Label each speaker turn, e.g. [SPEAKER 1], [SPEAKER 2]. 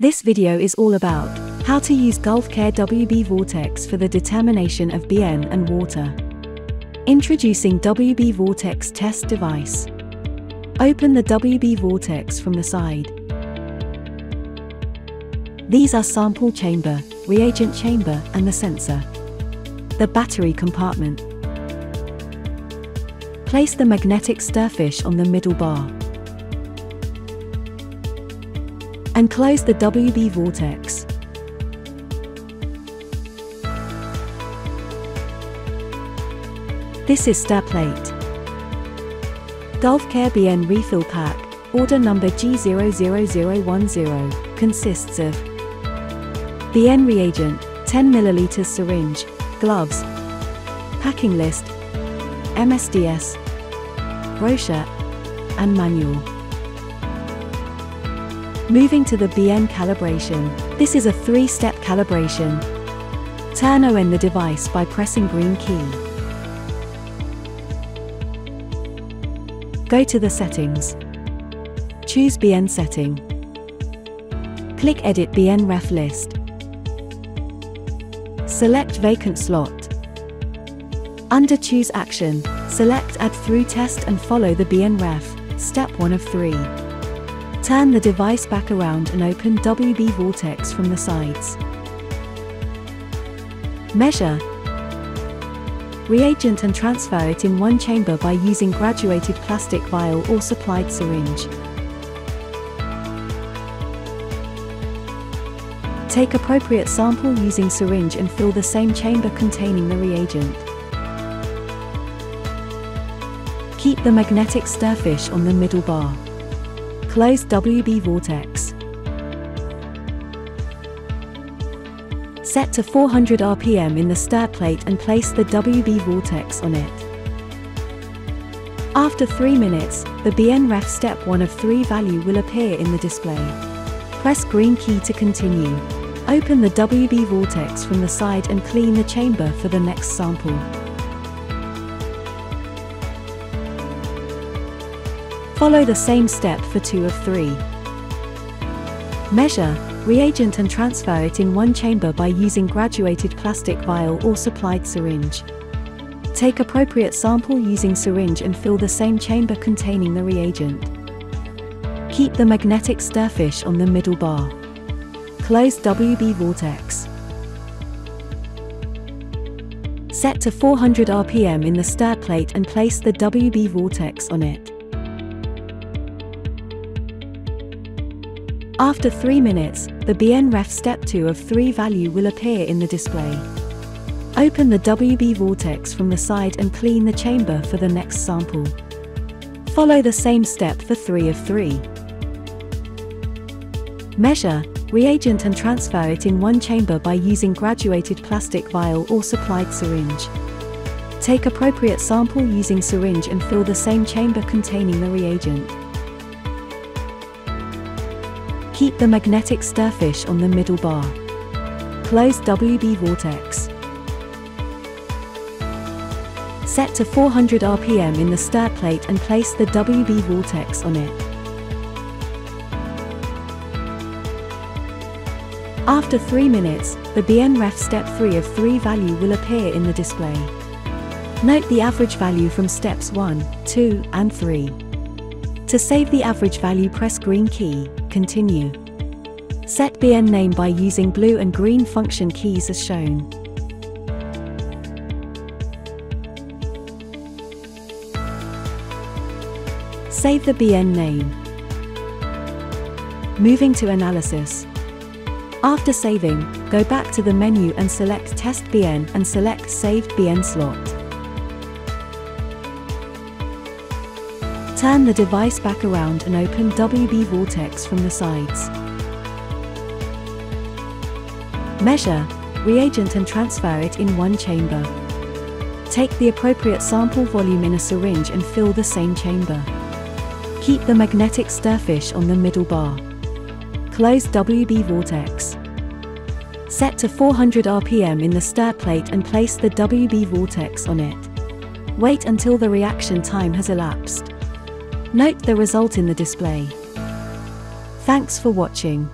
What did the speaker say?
[SPEAKER 1] This video is all about how to use GulfCare WB Vortex for the determination of BN and water. Introducing WB Vortex test device. Open the WB Vortex from the side. These are sample chamber, reagent chamber and the sensor. The battery compartment. Place the magnetic stirfish on the middle bar. And close the WB vortex. This is stir plate. GulfCare BN refill pack, order number G00010, consists of BN reagent, 10 ml syringe, gloves, packing list, MSDS, brochure, and manual. Moving to the BN calibration, this is a three-step calibration. Turn on the device by pressing green key. Go to the settings. Choose BN setting. Click Edit BN ref list. Select vacant slot. Under Choose Action, select Add Through Test and follow the BN ref, step 1 of 3. Turn the device back around and open WB Vortex from the sides. Measure. Reagent and transfer it in one chamber by using graduated plastic vial or supplied syringe. Take appropriate sample using syringe and fill the same chamber containing the reagent. Keep the magnetic stirfish on the middle bar. Close WB Vortex. Set to 400 RPM in the stir plate and place the WB Vortex on it. After 3 minutes, the BNREF Step 1 of 3 value will appear in the display. Press green key to continue. Open the WB Vortex from the side and clean the chamber for the next sample. Follow the same step for 2 of 3. Measure, reagent and transfer it in one chamber by using graduated plastic vial or supplied syringe. Take appropriate sample using syringe and fill the same chamber containing the reagent. Keep the magnetic stirfish on the middle bar. Close WB Vortex. Set to 400 RPM in the stir plate and place the WB Vortex on it. After 3 minutes, the BN Ref Step 2 of 3 value will appear in the display. Open the WB Vortex from the side and clean the chamber for the next sample. Follow the same step for 3 of 3. Measure, reagent and transfer it in one chamber by using graduated plastic vial or supplied syringe. Take appropriate sample using syringe and fill the same chamber containing the reagent. Keep the magnetic stirfish on the middle bar. Close WB Vortex. Set to 400 RPM in the stir plate and place the WB Vortex on it. After 3 minutes, the BNREF Step 3 of 3 value will appear in the display. Note the average value from steps 1, 2, and 3. To save the average value press green key, continue. Set BN name by using blue and green function keys as shown. Save the BN name. Moving to analysis. After saving, go back to the menu and select Test BN and select Saved BN slot. Turn the device back around and open WB Vortex from the sides. Measure, reagent and transfer it in one chamber. Take the appropriate sample volume in a syringe and fill the same chamber. Keep the magnetic stirfish on the middle bar. Close WB Vortex. Set to 400 RPM in the stir plate and place the WB Vortex on it. Wait until the reaction time has elapsed. Note the result in the display. Thanks for watching.